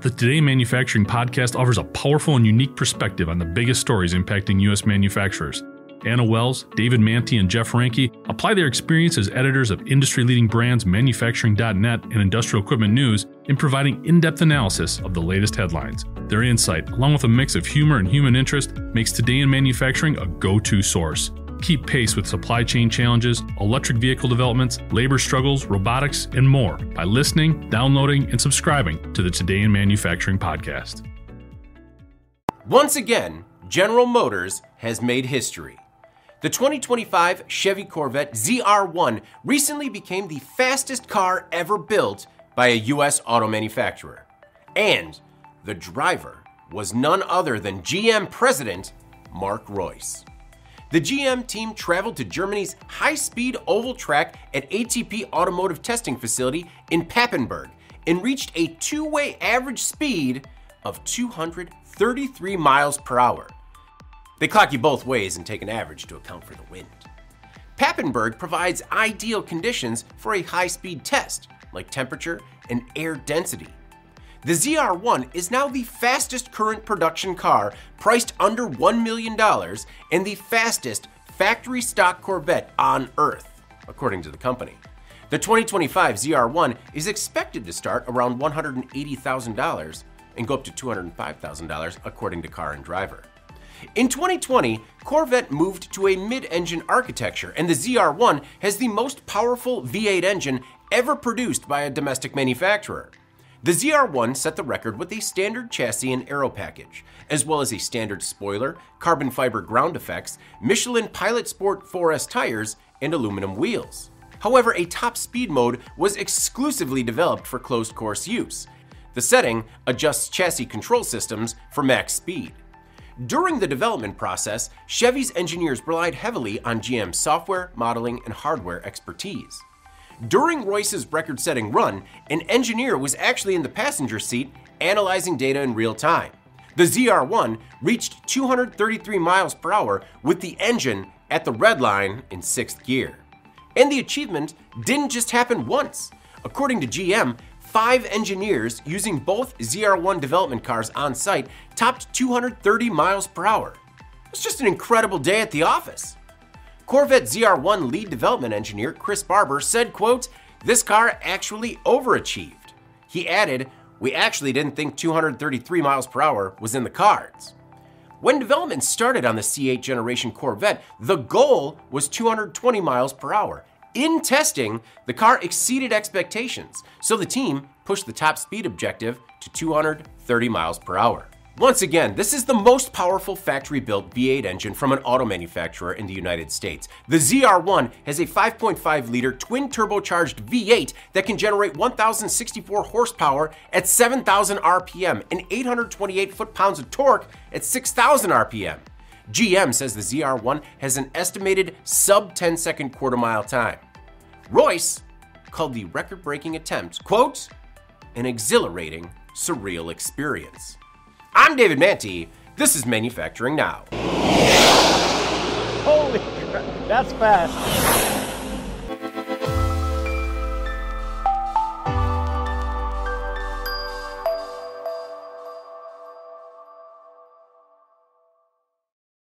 The Today Manufacturing podcast offers a powerful and unique perspective on the biggest stories impacting U.S. manufacturers. Anna Wells, David Mantey, and Jeff Reinke apply their experience as editors of industry leading brands Manufacturing.net and Industrial Equipment News in providing in depth analysis of the latest headlines. Their insight, along with a mix of humor and human interest, makes Today in Manufacturing a go to source. Keep pace with supply chain challenges, electric vehicle developments, labor struggles, robotics, and more by listening, downloading, and subscribing to the Today in Manufacturing podcast. Once again, General Motors has made history. The 2025 Chevy Corvette ZR1 recently became the fastest car ever built by a US auto manufacturer. And the driver was none other than GM President Mark Reuss. The GM team traveled to Germany's high speed oval track at ATP Automotive Testing Facility in Papenburg and reached a two way average speed of 233 miles per hour. They clock you both ways and take an average to account for the wind. Papenburg provides ideal conditions for a high speed test, like temperature and air density. The ZR1 is now the fastest current production car, priced under $1 million, and the fastest factory stock Corvette on Earth, according to the company. The 2025 ZR1 is expected to start around $180,000 and go up to $205,000, according to Car and Driver. In 2020, Corvette moved to a mid engine architecture, and the ZR1 has the most powerful V8 engine ever produced by a domestic manufacturer. The ZR1 set the record with a standard chassis and aero package, as well as a standard spoiler, carbon fiber ground effects, Michelin Pilot Sport 4S tires, and aluminum wheels. However, a top speed mode was exclusively developed for closed course use. The setting adjusts chassis control systems for max speed. During the development process, Chevy's engineers relied heavily on GM's software, modeling, and hardware expertise. During Reuss's record setting run, an engineer was actually in the passenger seat analyzing data in real time. The ZR1 reached 233 miles per hour with the engine at the red line in sixth gear. And the achievement didn't just happen once. According to GM, five engineers using both ZR1 development cars on site topped 230 miles per hour. It's just an incredible day at the office. Corvette ZR1 lead development engineer Chris Barber said, quote, this car actually overachieved. He added, we actually didn't think 233 miles per hour was in the cards. When development started on the C8 generation Corvette, the goal was 220 miles per hour, in testing, the car exceeded expectations, so the team pushed the top speed objective to 230 miles per hour. Once again, this is the most powerful factory built V8 engine from an auto manufacturer in the United States. The ZR1 has a 5.5 liter twin turbocharged V8 that can generate 1,064 horsepower at 7,000 RPM and 828 foot pounds of torque at 6,000 RPM. GM says the ZR1 has an estimated sub 10 second quarter mile time. Reuss called the record breaking attempt, quote, an exhilarating, surreal experience. I'm David Mantey. This is Manufacturing Now. Holy crap, that's fast.